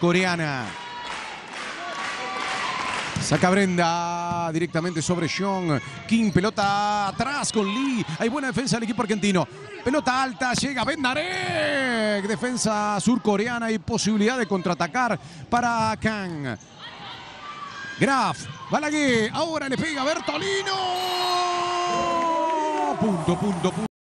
Coreana Saca Brenda directamente sobre Sean. King, pelota atrás con Lee. Hay buena defensa del equipo argentino. Pelota alta, llega Bendarek. Defensa surcoreana y posibilidad de contraatacar para Kang. Graf, Balaguer, ahora le pega Bertolino. Punto, punto, punto.